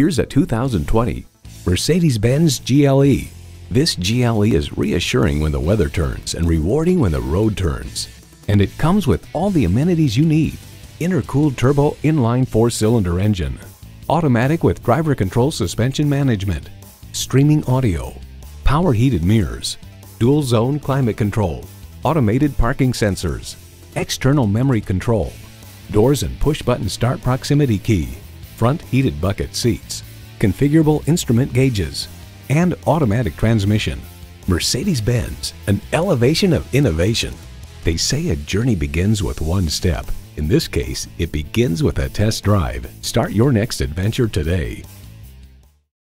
Here's a 2020 Mercedes-Benz GLE. This GLE is reassuring when the weather turns and rewarding when the road turns. And it comes with all the amenities you need. Intercooled turbo inline four-cylinder engine, automatic with driver control suspension management, streaming audio, power heated mirrors, dual zone climate control, automated parking sensors, external memory control, doors and push button start proximity key, front heated bucket seats, configurable instrument gauges, and automatic transmission. Mercedes-Benz, an elevation of innovation. They say a journey begins with one step. In this case, it begins with a test drive. Start your next adventure today.